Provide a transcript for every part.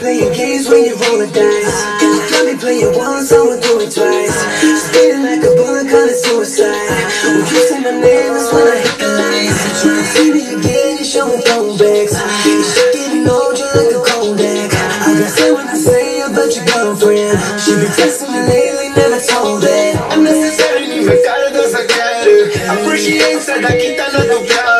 playing games when you roll the dice. You got me playing once, I'ma do it twice. Spinning like a bullet, call it suicide. When you say my name, that's when I hit the lights. To see me again, you show me throwbacks. You shit getting old, you like a Kodak. I got say when I say about your girlfriend. She been texting me lately, never told that. Unnecessary ni me cargas a cara Appreciate sa nakita na to clara Tu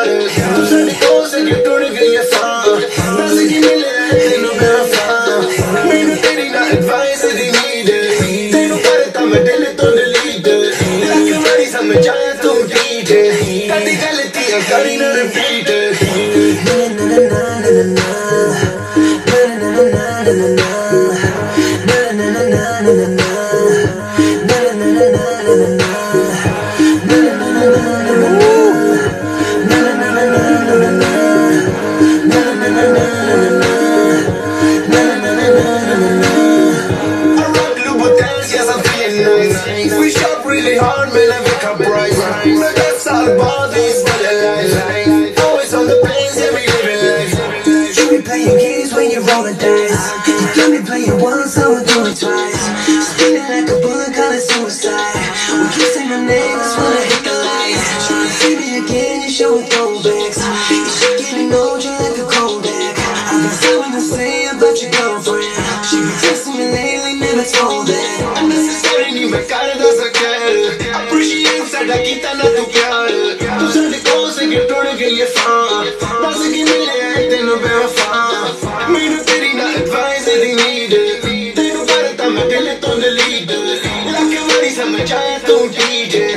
Louboutins, yes I'm nice. We shop really hard, man, I make a price But that's all about this, but alive Always on the planes, yeah, we living life You be playing games when you roll the dice. You got me playing once, I'ma do it twice. Spinning like a bullet, call it suicide. When you say my name, that's when I hit the lights. Trying see me again, you show me throwbacks. ਕੀਤਾ ਨਾ ਤੂੰ ਪਿਆਰ ਤੂੰ ਸਾਡੇ ਕੋਲ ਸੇ ਕਿ ਟੁੱਟ ਗਈ ਇਹ ਫਾਂ ਦੱਸ ਕਿ ਮਿਲਿਆ ਏ ਤੈਨੂੰ ਬੇਵਫਾ ਮੈਨੂੰ ਤੇਰੀ ਨਾ ਐਡਵਾਈਸ ਦੀ ਨੀਡ ਤੈਨੂੰ ਕਰਤਾ ਮੈਂ ਦਿਲ ਤੋਂ ਡਿਲੀਟ ਲੱਖ ਵਾਰੀ ਸਮਝਾਇਆ ਤੂੰ ਡੀਜੇ